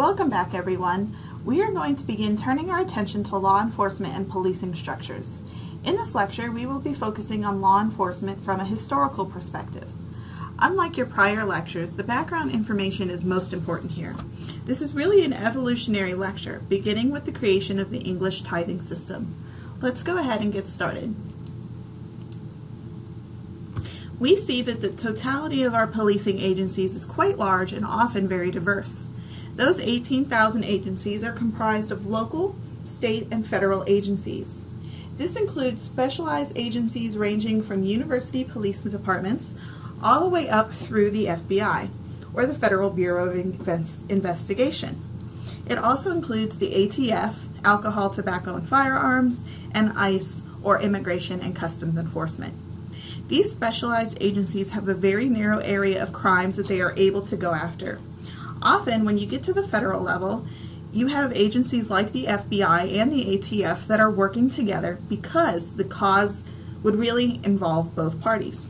Welcome back everyone. We are going to begin turning our attention to law enforcement and policing structures. In this lecture, we will be focusing on law enforcement from a historical perspective. Unlike your prior lectures, the background information is most important here. This is really an evolutionary lecture, beginning with the creation of the English tithing system. Let's go ahead and get started. We see that the totality of our policing agencies is quite large and often very diverse. Those 18,000 agencies are comprised of local, state, and federal agencies. This includes specialized agencies ranging from university police departments all the way up through the FBI, or the Federal Bureau of Investigation. It also includes the ATF, Alcohol, Tobacco, and Firearms, and ICE, or Immigration and Customs Enforcement. These specialized agencies have a very narrow area of crimes that they are able to go after. Often, when you get to the federal level, you have agencies like the FBI and the ATF that are working together because the cause would really involve both parties.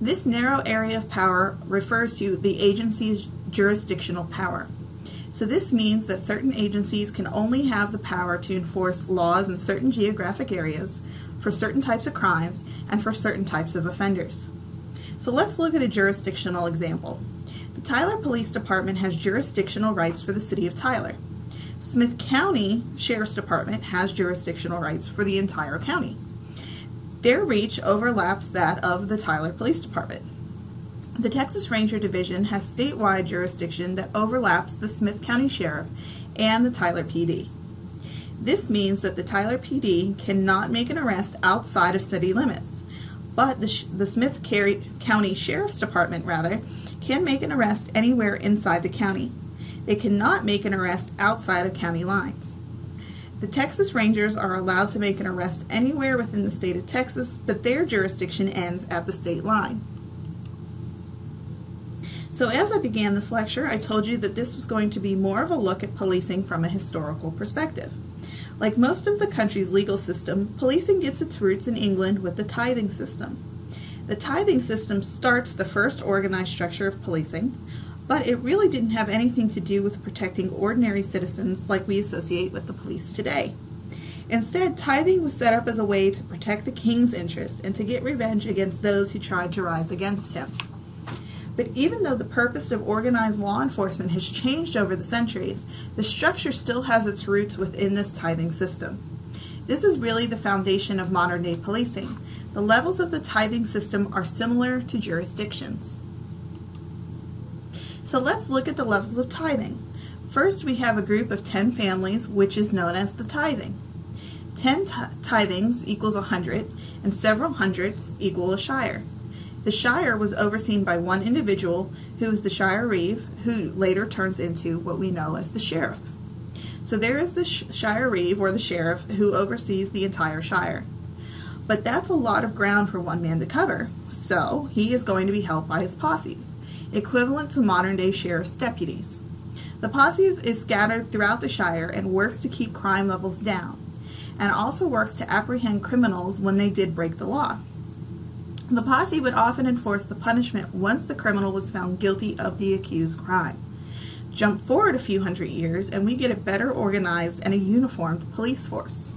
This narrow area of power refers to the agency's jurisdictional power. So this means that certain agencies can only have the power to enforce laws in certain geographic areas for certain types of crimes and for certain types of offenders. So let's look at a jurisdictional example. Tyler Police Department has jurisdictional rights for the City of Tyler. Smith County Sheriff's Department has jurisdictional rights for the entire county. Their reach overlaps that of the Tyler Police Department. The Texas Ranger Division has statewide jurisdiction that overlaps the Smith County Sheriff and the Tyler PD. This means that the Tyler PD cannot make an arrest outside of city limits, but the, the Smith County Sheriff's Department, rather, can make an arrest anywhere inside the county. They cannot make an arrest outside of county lines. The Texas Rangers are allowed to make an arrest anywhere within the state of Texas, but their jurisdiction ends at the state line. So as I began this lecture, I told you that this was going to be more of a look at policing from a historical perspective. Like most of the country's legal system, policing gets its roots in England with the tithing system. The tithing system starts the first organized structure of policing, but it really didn't have anything to do with protecting ordinary citizens like we associate with the police today. Instead, tithing was set up as a way to protect the king's interest and to get revenge against those who tried to rise against him. But even though the purpose of organized law enforcement has changed over the centuries, the structure still has its roots within this tithing system. This is really the foundation of modern day policing, the levels of the tithing system are similar to jurisdictions. So let's look at the levels of tithing. First, we have a group of 10 families, which is known as the tithing. 10 tithings equals 100, and several hundreds equal a shire. The shire was overseen by one individual, who is the shire reeve, who later turns into what we know as the sheriff. So there is the shire reeve, or the sheriff, who oversees the entire shire. But that's a lot of ground for one man to cover, so he is going to be helped by his posses, equivalent to modern day sheriff's deputies. The posses is scattered throughout the Shire and works to keep crime levels down, and also works to apprehend criminals when they did break the law. The posse would often enforce the punishment once the criminal was found guilty of the accused crime. Jump forward a few hundred years and we get a better organized and a uniformed police force.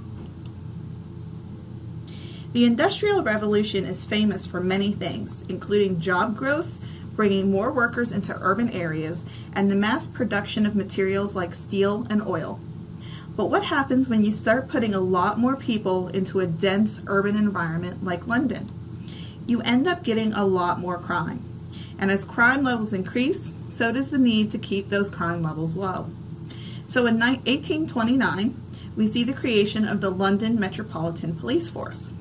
The Industrial Revolution is famous for many things, including job growth, bringing more workers into urban areas, and the mass production of materials like steel and oil. But what happens when you start putting a lot more people into a dense urban environment like London? You end up getting a lot more crime. And as crime levels increase, so does the need to keep those crime levels low. So in 1829, we see the creation of the London Metropolitan Police Force.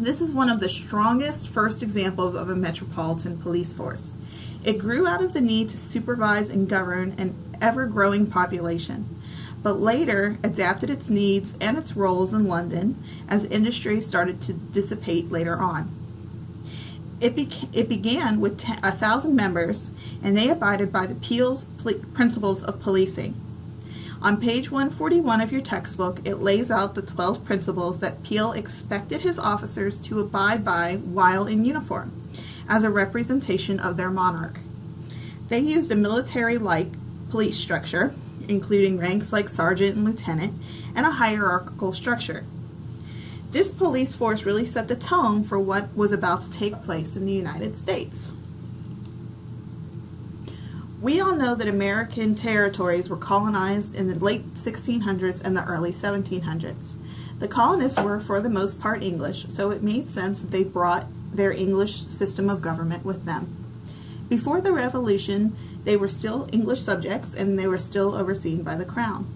This is one of the strongest first examples of a metropolitan police force. It grew out of the need to supervise and govern an ever-growing population, but later adapted its needs and its roles in London as industry started to dissipate later on. It, it began with a thousand members, and they abided by the Peel's principles of policing. On page 141 of your textbook, it lays out the 12 principles that Peel expected his officers to abide by while in uniform, as a representation of their monarch. They used a military-like police structure, including ranks like sergeant and lieutenant, and a hierarchical structure. This police force really set the tone for what was about to take place in the United States. We all know that American territories were colonized in the late 1600s and the early 1700s. The colonists were, for the most part, English, so it made sense that they brought their English system of government with them. Before the Revolution, they were still English subjects and they were still overseen by the Crown.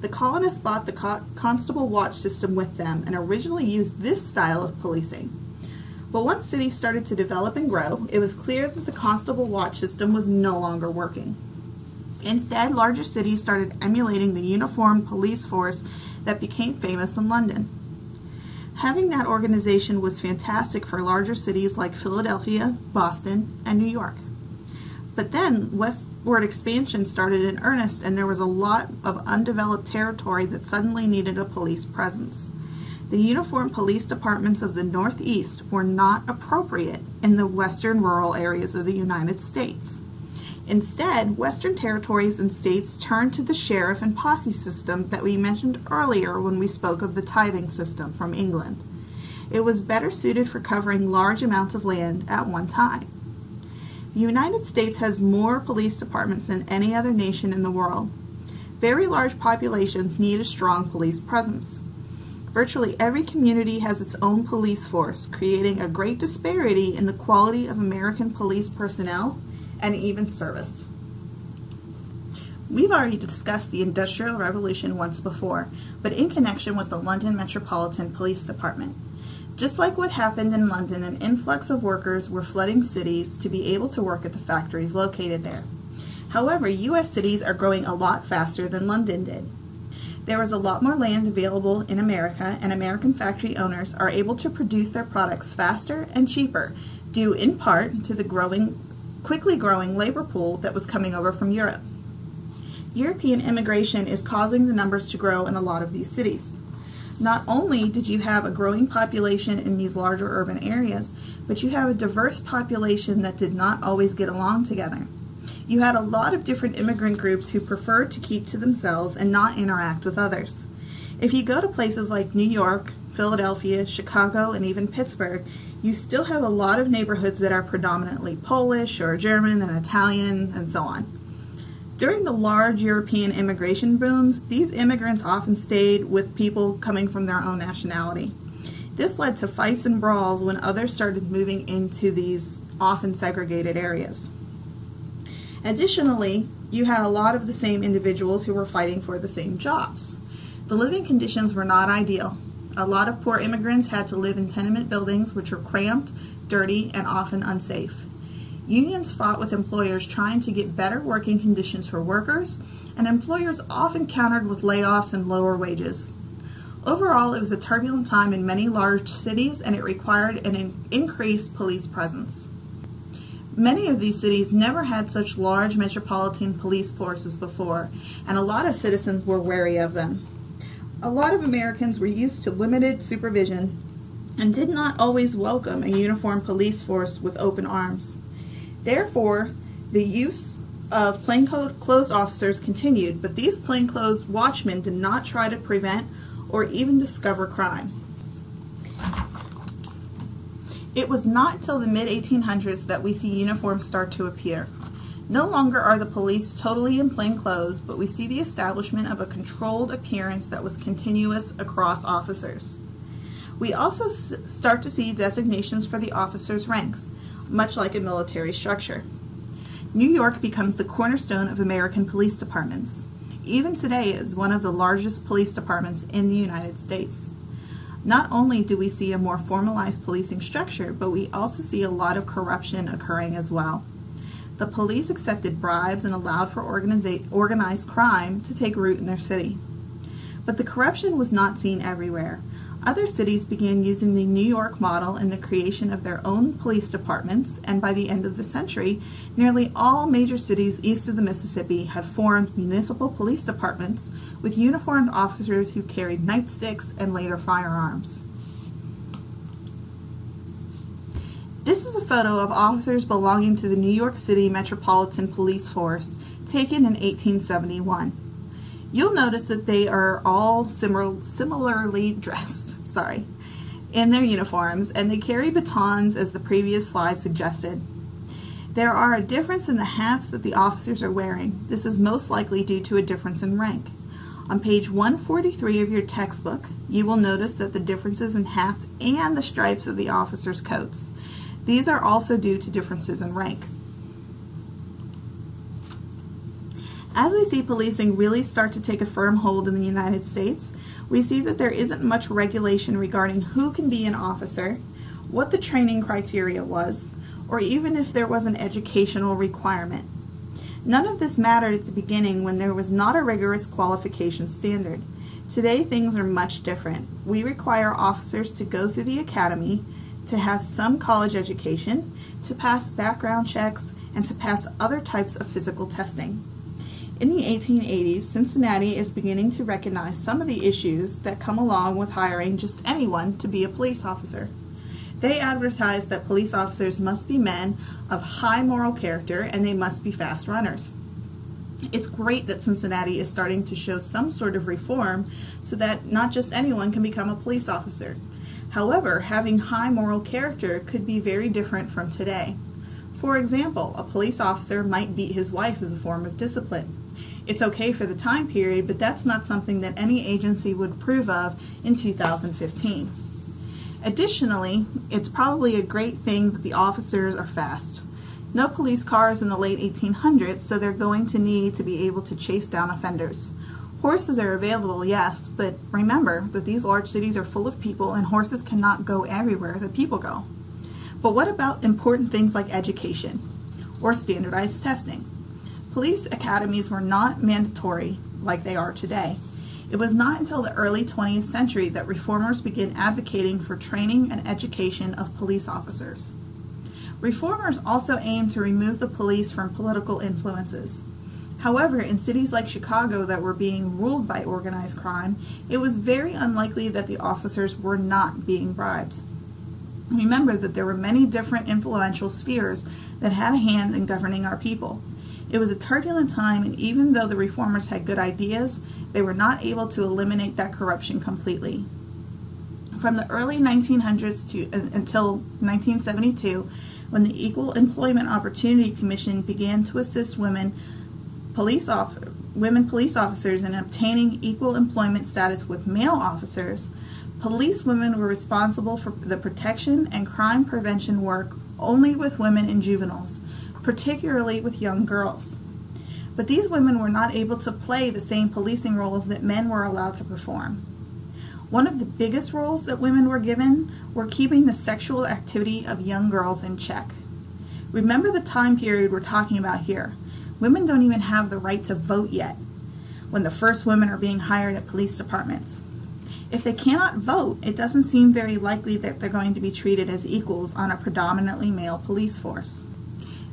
The colonists bought the constable watch system with them and originally used this style of policing. But once cities started to develop and grow, it was clear that the constable watch system was no longer working. Instead, larger cities started emulating the uniformed police force that became famous in London. Having that organization was fantastic for larger cities like Philadelphia, Boston, and New York. But then westward expansion started in earnest, and there was a lot of undeveloped territory that suddenly needed a police presence the uniformed police departments of the Northeast were not appropriate in the western rural areas of the United States. Instead, western territories and states turned to the sheriff and posse system that we mentioned earlier when we spoke of the tithing system from England. It was better suited for covering large amounts of land at one time. The United States has more police departments than any other nation in the world. Very large populations need a strong police presence. Virtually every community has its own police force, creating a great disparity in the quality of American police personnel and even service. We've already discussed the Industrial Revolution once before, but in connection with the London Metropolitan Police Department. Just like what happened in London, an influx of workers were flooding cities to be able to work at the factories located there. However, U.S. cities are growing a lot faster than London did. There is a lot more land available in America, and American factory owners are able to produce their products faster and cheaper, due in part to the growing, quickly growing labor pool that was coming over from Europe. European immigration is causing the numbers to grow in a lot of these cities. Not only did you have a growing population in these larger urban areas, but you have a diverse population that did not always get along together you had a lot of different immigrant groups who preferred to keep to themselves and not interact with others. If you go to places like New York, Philadelphia, Chicago, and even Pittsburgh, you still have a lot of neighborhoods that are predominantly Polish or German and Italian and so on. During the large European immigration booms, these immigrants often stayed with people coming from their own nationality. This led to fights and brawls when others started moving into these often segregated areas. Additionally, you had a lot of the same individuals who were fighting for the same jobs. The living conditions were not ideal. A lot of poor immigrants had to live in tenement buildings which were cramped, dirty, and often unsafe. Unions fought with employers trying to get better working conditions for workers, and employers often countered with layoffs and lower wages. Overall, it was a turbulent time in many large cities and it required an increased police presence. Many of these cities never had such large metropolitan police forces before, and a lot of citizens were wary of them. A lot of Americans were used to limited supervision and did not always welcome a uniformed police force with open arms. Therefore, the use of plainclothes officers continued, but these plainclothes watchmen did not try to prevent or even discover crime. It was not until the mid-1800s that we see uniforms start to appear. No longer are the police totally in plain clothes, but we see the establishment of a controlled appearance that was continuous across officers. We also start to see designations for the officers' ranks, much like a military structure. New York becomes the cornerstone of American police departments. Even today, it is one of the largest police departments in the United States. Not only do we see a more formalized policing structure, but we also see a lot of corruption occurring as well. The police accepted bribes and allowed for organized crime to take root in their city. But the corruption was not seen everywhere. Other cities began using the New York model in the creation of their own police departments, and by the end of the century, nearly all major cities east of the Mississippi had formed municipal police departments with uniformed officers who carried nightsticks and later firearms. This is a photo of officers belonging to the New York City Metropolitan Police Force taken in 1871. You'll notice that they are all similar, similarly dressed, sorry, in their uniforms, and they carry batons as the previous slide suggested. There are a difference in the hats that the officers are wearing. This is most likely due to a difference in rank. On page 143 of your textbook, you will notice that the differences in hats and the stripes of the officers' coats. These are also due to differences in rank. As we see policing really start to take a firm hold in the United States, we see that there isn't much regulation regarding who can be an officer, what the training criteria was, or even if there was an educational requirement. None of this mattered at the beginning when there was not a rigorous qualification standard. Today things are much different. We require officers to go through the academy, to have some college education, to pass background checks, and to pass other types of physical testing. In the 1880s, Cincinnati is beginning to recognize some of the issues that come along with hiring just anyone to be a police officer. They advertise that police officers must be men of high moral character and they must be fast runners. It's great that Cincinnati is starting to show some sort of reform so that not just anyone can become a police officer. However, having high moral character could be very different from today. For example, a police officer might beat his wife as a form of discipline. It's okay for the time period, but that's not something that any agency would approve of in 2015. Additionally, it's probably a great thing that the officers are fast. No police cars in the late 1800s, so they're going to need to be able to chase down offenders. Horses are available, yes, but remember that these large cities are full of people and horses cannot go everywhere that people go. But what about important things like education or standardized testing? Police academies were not mandatory like they are today. It was not until the early 20th century that reformers began advocating for training and education of police officers. Reformers also aimed to remove the police from political influences. However, in cities like Chicago that were being ruled by organized crime, it was very unlikely that the officers were not being bribed. Remember that there were many different influential spheres that had a hand in governing our people. It was a turbulent time, and even though the reformers had good ideas, they were not able to eliminate that corruption completely. From the early 1900s to uh, until 1972, when the Equal Employment Opportunity Commission began to assist women police off, women police officers in obtaining equal employment status with male officers, police women were responsible for the protection and crime prevention work only with women and juveniles particularly with young girls. But these women were not able to play the same policing roles that men were allowed to perform. One of the biggest roles that women were given were keeping the sexual activity of young girls in check. Remember the time period we're talking about here. Women don't even have the right to vote yet when the first women are being hired at police departments. If they cannot vote, it doesn't seem very likely that they're going to be treated as equals on a predominantly male police force.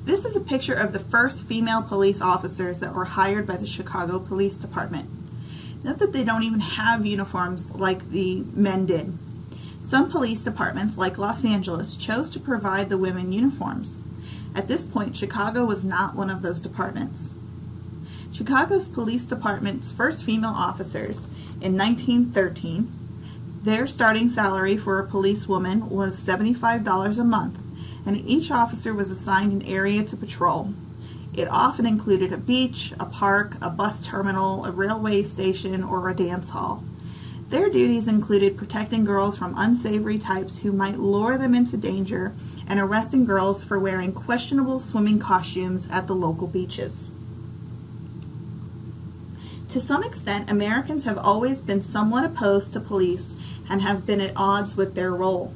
This is a picture of the first female police officers that were hired by the Chicago Police Department. Note that they don't even have uniforms like the men did. Some police departments, like Los Angeles, chose to provide the women uniforms. At this point, Chicago was not one of those departments. Chicago's police department's first female officers in 1913, their starting salary for a policewoman was $75 a month and each officer was assigned an area to patrol. It often included a beach, a park, a bus terminal, a railway station, or a dance hall. Their duties included protecting girls from unsavory types who might lure them into danger and arresting girls for wearing questionable swimming costumes at the local beaches. To some extent, Americans have always been somewhat opposed to police and have been at odds with their role.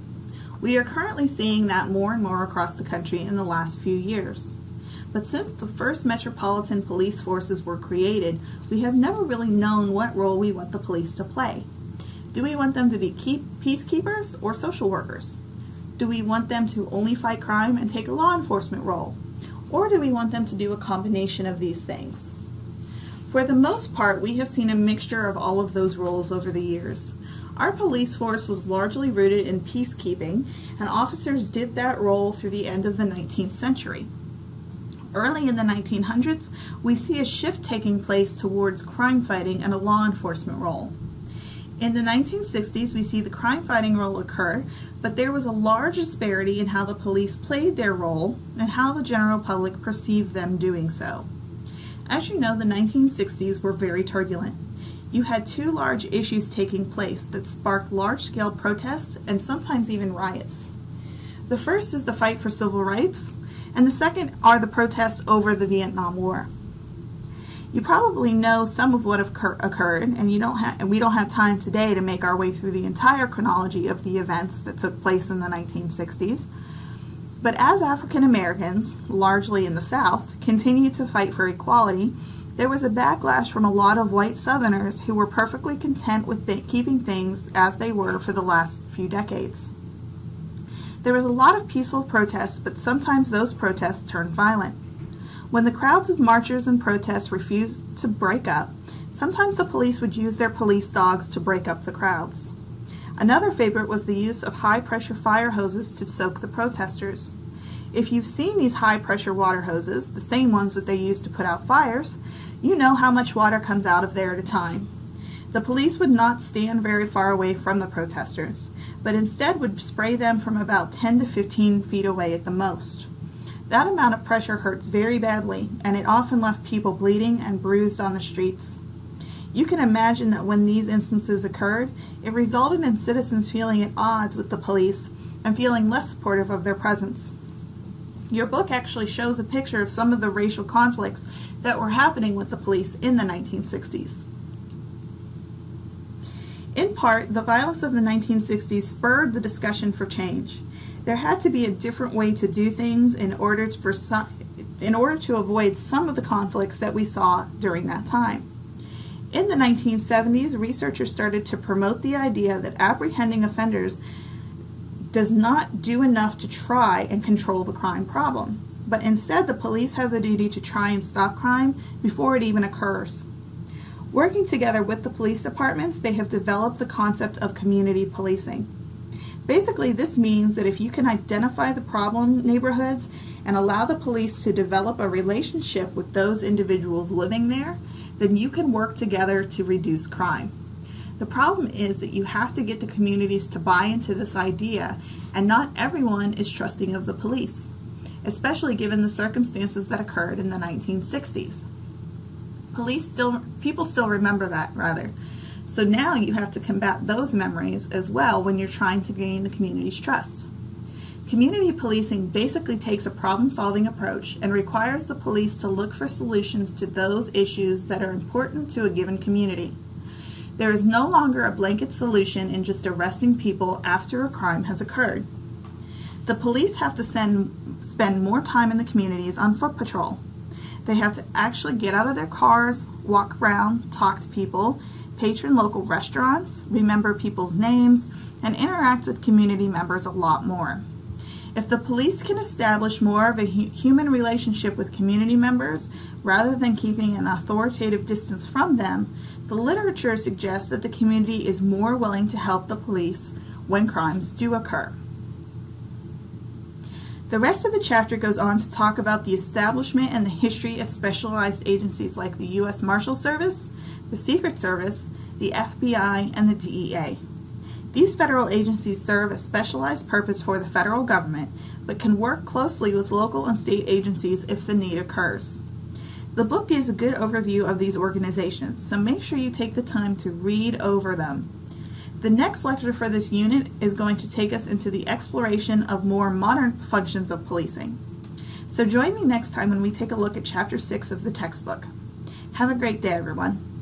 We are currently seeing that more and more across the country in the last few years. But since the first metropolitan police forces were created, we have never really known what role we want the police to play. Do we want them to be keep peacekeepers or social workers? Do we want them to only fight crime and take a law enforcement role? Or do we want them to do a combination of these things? For the most part, we have seen a mixture of all of those roles over the years. Our police force was largely rooted in peacekeeping, and officers did that role through the end of the 19th century. Early in the 1900s, we see a shift taking place towards crime fighting and a law enforcement role. In the 1960s, we see the crime fighting role occur, but there was a large disparity in how the police played their role and how the general public perceived them doing so. As you know, the 1960s were very turbulent. You had two large issues taking place that sparked large-scale protests and sometimes even riots. The first is the fight for civil rights, and the second are the protests over the Vietnam War. You probably know some of what have occurred, and you don't and we don't have time today to make our way through the entire chronology of the events that took place in the 1960s. But as African Americans, largely in the South, continued to fight for equality, there was a backlash from a lot of white Southerners who were perfectly content with th keeping things as they were for the last few decades. There was a lot of peaceful protests, but sometimes those protests turned violent. When the crowds of marchers and protests refused to break up, sometimes the police would use their police dogs to break up the crowds. Another favorite was the use of high-pressure fire hoses to soak the protesters. If you've seen these high-pressure water hoses, the same ones that they use to put out fires, you know how much water comes out of there at a time. The police would not stand very far away from the protesters, but instead would spray them from about 10 to 15 feet away at the most. That amount of pressure hurts very badly, and it often left people bleeding and bruised on the streets. You can imagine that when these instances occurred, it resulted in citizens feeling at odds with the police and feeling less supportive of their presence. Your book actually shows a picture of some of the racial conflicts that were happening with the police in the 1960s. In part, the violence of the 1960s spurred the discussion for change. There had to be a different way to do things in order, some, in order to avoid some of the conflicts that we saw during that time. In the 1970s, researchers started to promote the idea that apprehending offenders does not do enough to try and control the crime problem, but instead the police have the duty to try and stop crime before it even occurs. Working together with the police departments, they have developed the concept of community policing. Basically, this means that if you can identify the problem neighborhoods and allow the police to develop a relationship with those individuals living there, then you can work together to reduce crime. The problem is that you have to get the communities to buy into this idea, and not everyone is trusting of the police, especially given the circumstances that occurred in the 1960s police still, people still remember that rather. So now you have to combat those memories as well when you're trying to gain the community's trust. Community policing basically takes a problem-solving approach and requires the police to look for solutions to those issues that are important to a given community. There is no longer a blanket solution in just arresting people after a crime has occurred. The police have to send, spend more time in the communities on foot patrol. They have to actually get out of their cars, walk around, talk to people, patron local restaurants, remember people's names, and interact with community members a lot more. If the police can establish more of a hu human relationship with community members rather than keeping an authoritative distance from them, the literature suggests that the community is more willing to help the police when crimes do occur. The rest of the chapter goes on to talk about the establishment and the history of specialized agencies like the U.S. Marshal Service, the Secret Service, the FBI, and the DEA. These federal agencies serve a specialized purpose for the federal government, but can work closely with local and state agencies if the need occurs. The book gives a good overview of these organizations, so make sure you take the time to read over them. The next lecture for this unit is going to take us into the exploration of more modern functions of policing. So join me next time when we take a look at Chapter 6 of the textbook. Have a great day, everyone.